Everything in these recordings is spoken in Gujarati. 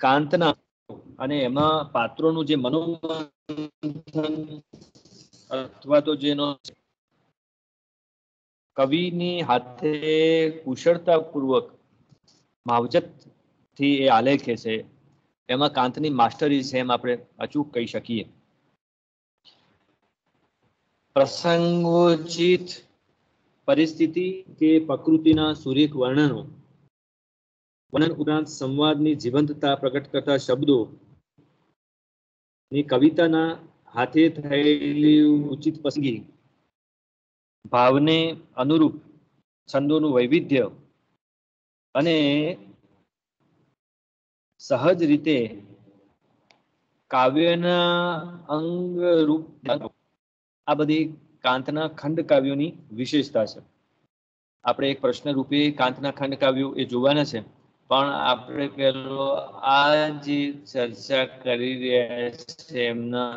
કાંતના અને એમાં પાત્રોનું જે મનોમંથન અથવા તો જેનો કવિની હાથે કુશળતાપૂર્વક માવજતથી એ આલેખે છે. એમાં કાંતની માસ્ટરી છે એમ આપણે અચૂક કહી શકીએ. પ્રસંગોચિત પરિસ્થિતિ કે પ્રકૃતિના સુરેખ વર્ણનો વર્ણન ઉપરાંત સંવાદની જીવંતતા પ્રગટ કરતા શબ્દો ની કવિતાના હાથે થયેલી ઉચિત પસંદગી. ભાવને અનુરૂપ છંદોનું વૈવિધ્ય અને સહજ રીતે કાવ્યના અંગ રૂપ આ બધી કાંતના ખંડ કાવ્યોની વિશેષતા છે. આપણે એક પ્રશ્ન રૂપે કાંતના ખંડ કાવ્યો એ જોવાના છે. પણ આપણે પેલો આ જે ચર્ચા કરી રહ્યા છે એમના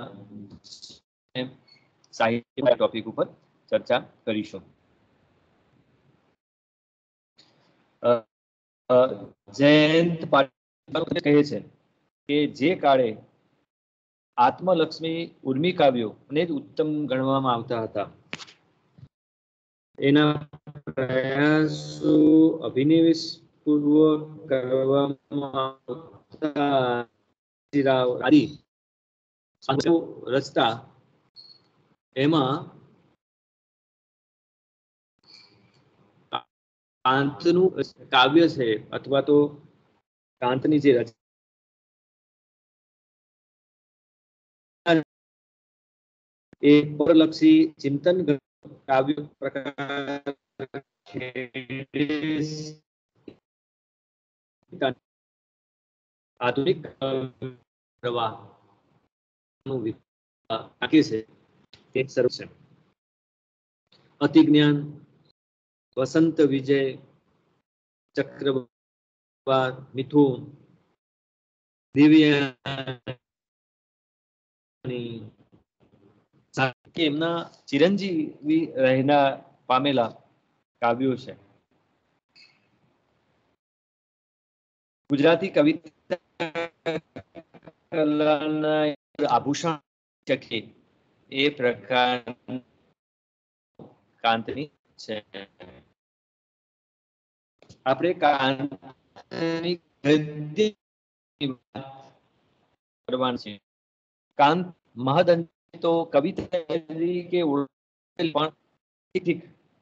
સાહિત્ય ટોપિક ઉપર ચર્ચા કરીશું. જયંત પાટીલ કહે છે કે જે કાળે આત્મલક્ષ્મી ઉર્મી કાવ્યો અને જ ઉત્તમ ગણવામાં આવતા હતા. એના પ્રયાસો અભિનિવેશ પૂર્વક કરવામાં આવતા એમાં કાંતનું કાવ્ય છે અથવા તો કાંતની જે એ પરલક્ષી ચિંતન કાવ્ય પ્રકાર આધુનિક પ્રવાહનું બાકી છે, તે શરૂ છે. અતિ વસંત વિજય, ચક્રવાત, મિથુન દિવ્યા એમના ચિરંજીવી રહેના પામેલા કાવ્યો છે. ગુજરાતી કવિતા આભૂષણ ચખી એ પ્રકાર કાંતની છે. આપણે કાંતની કાંત મહદંત તો કવિતા તરીકે પણ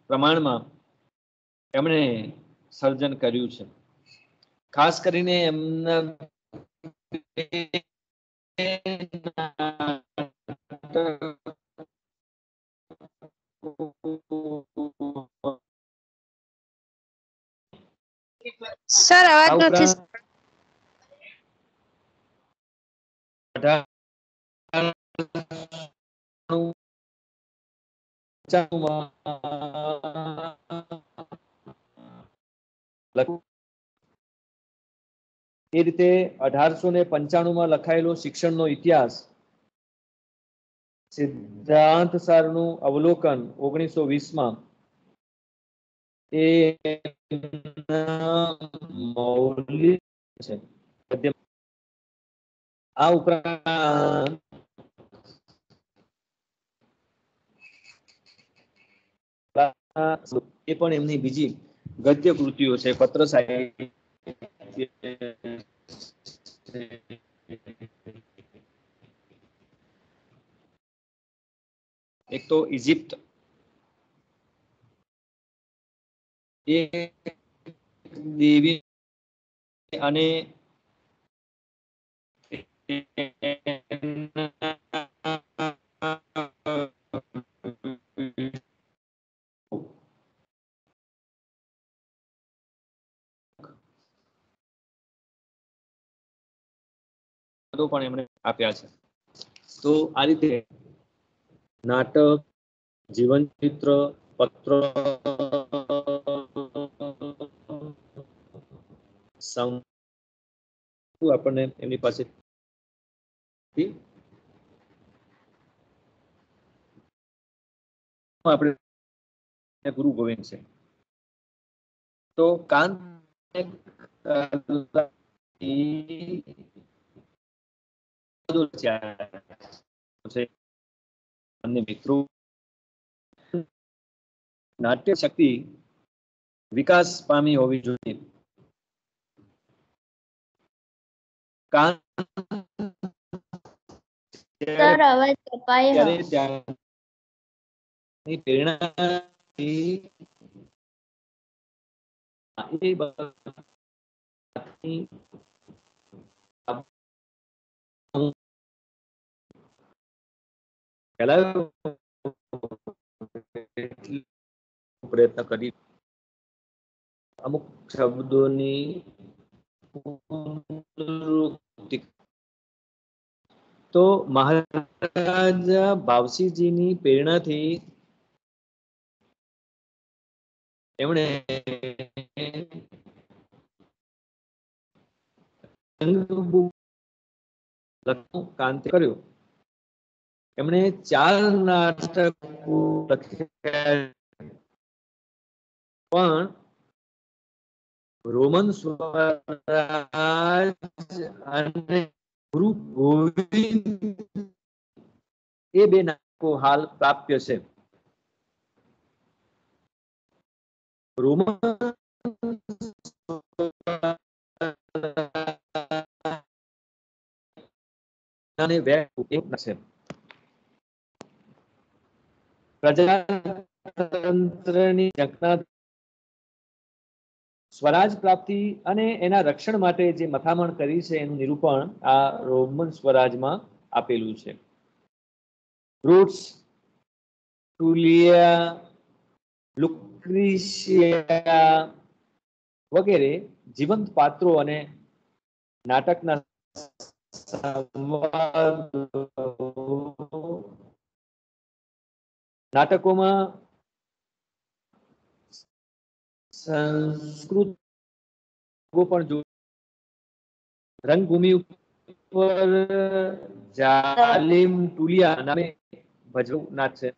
પ્રમાણમાં એમણે સર્જન કર્યું છે. ખાસ કરીને એમના સર અવાજ નથી એ રીતે અઢારસો ને પંચાણુંમાં લખાયેલો શિક્ષણનો ઇતિહાસ સિદ્ધાંત સારનું અવલોકન ઓગણીસો વીસમાં એ મૌલિક છે. આ ઉપરાંત એ પણ એમની બીજી ગદ્ય કૃતિઓ છે, પત્ર સાહિત્ય એક તો ઇજિપ્ત એ દેવી અને પણ એમણે આપ્યા છે. તો આ રીતે નાટક જીવનચિત્ર પત્ર આપણને એમની પાસે આપણે ગુરુ ગોવિંદ છે. તો કાંત છે અને મિત્રો નાટ્ય શક્તિ વિકાસ પામી હોવી જોઈએ કાન પહેલા પ્રયત્ન કરી. અમુક શબ્દોની તો મહારાજા ભાવસિંહજીની પ્રેરણાથી એમણે કાંતિ કર્યું. એમણે ચાર નાટકો લખ્યા પણ રોમન સ્વરાજ અને ગુરુ ગોવિંદ એ બે નાટકો હાલ પ્રાપ્ય છે. રોમન અને વ્યક્તિ છે. પ્રજાતંત્રની સ્વરાજ પ્રાપ્તિ અને એના રક્ષણ માટે જે મથામણ કરી છે એનું નિરૂપણ આ રોમન સ્વરાજમાં આપેલું છે. રૂટ્સ ટુલિયા લુક્રિશિયા વગેરે જીવંત પાત્રો અને નાટકના નાટકોમાં સંસ્કૃત પણ જો રંગભૂમિ ઉપર જાલિમ ટુલિયા નામે ભજવું નાટ છે.